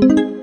thank you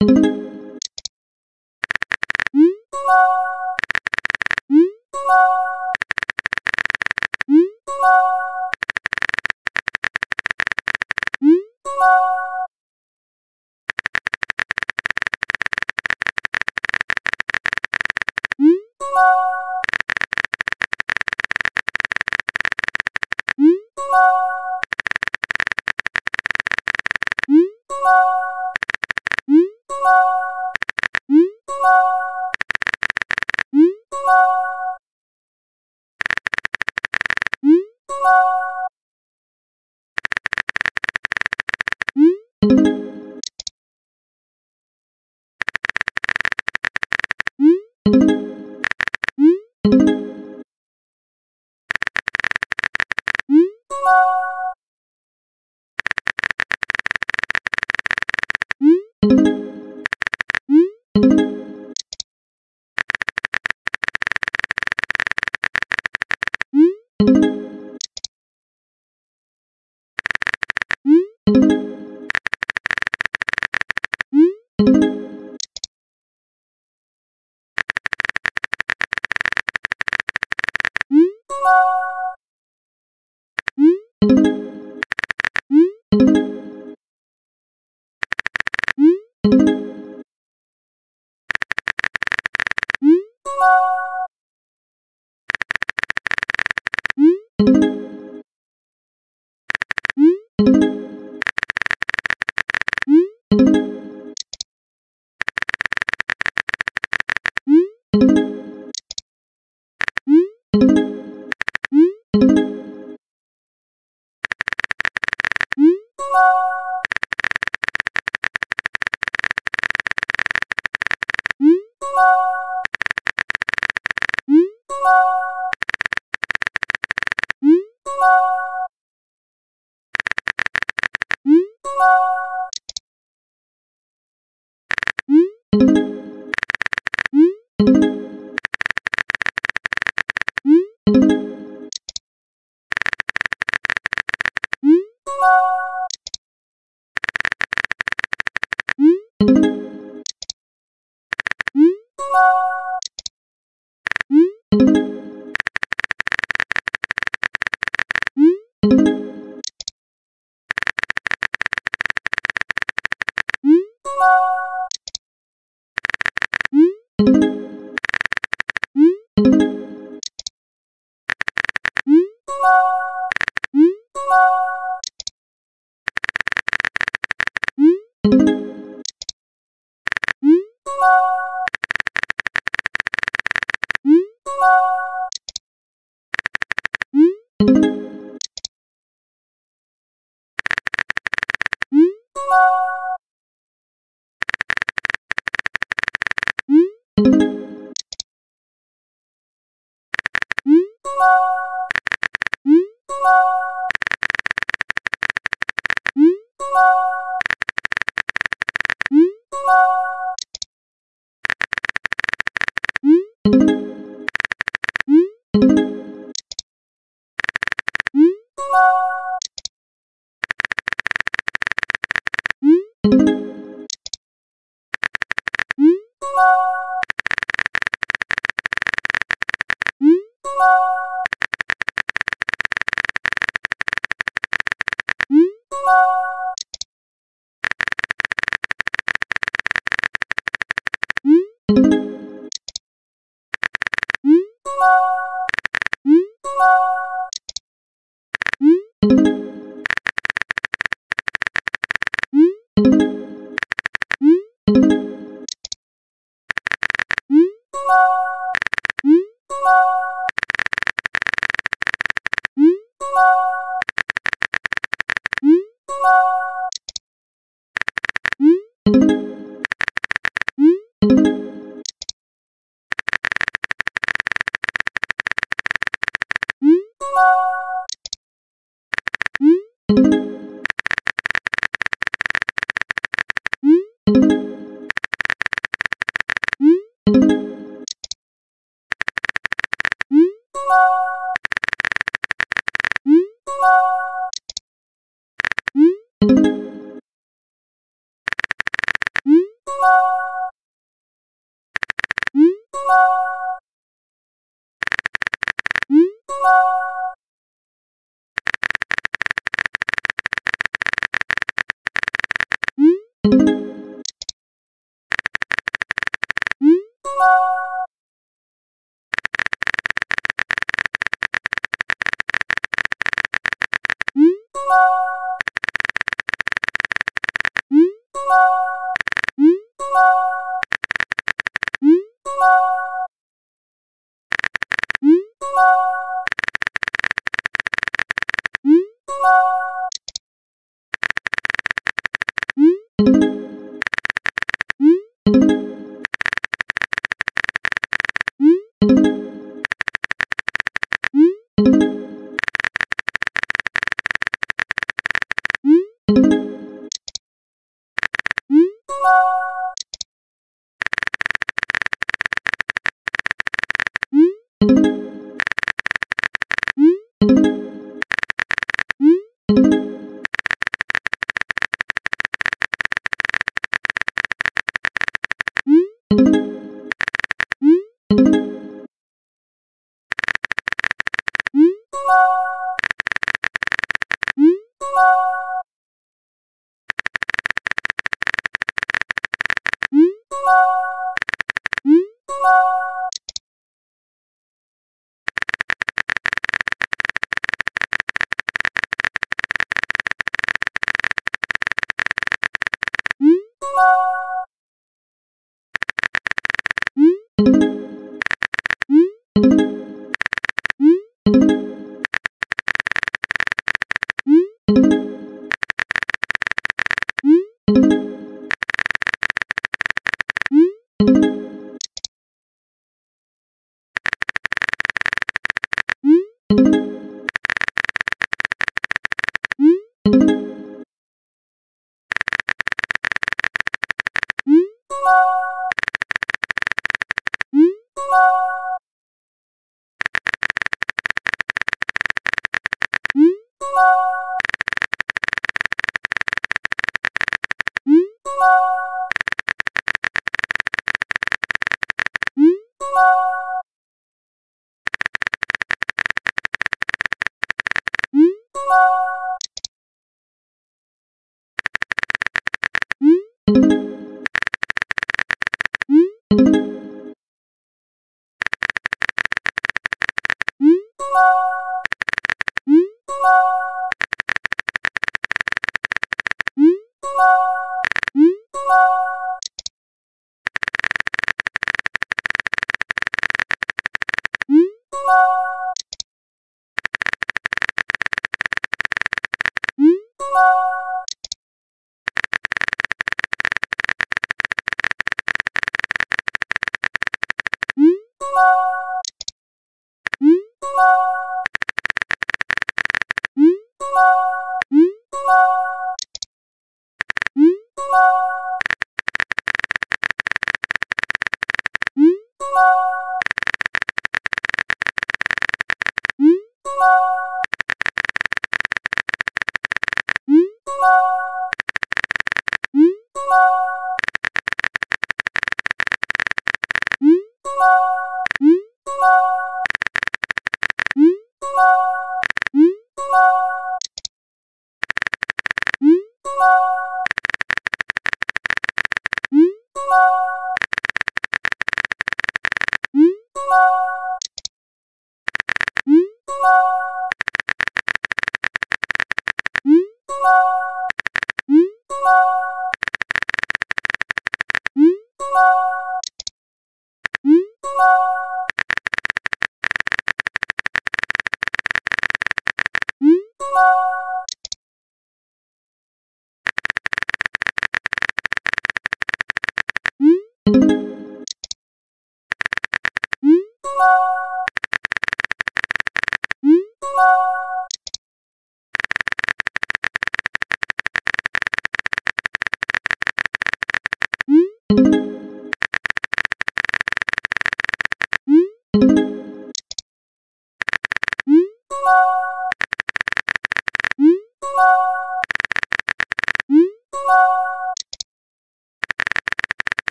Música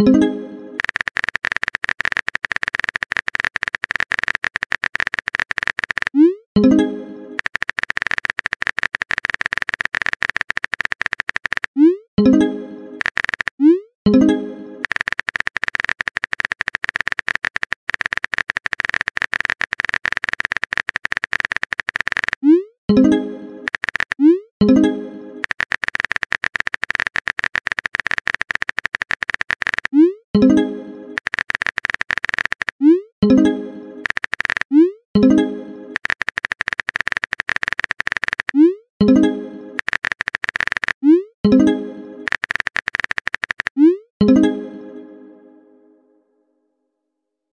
you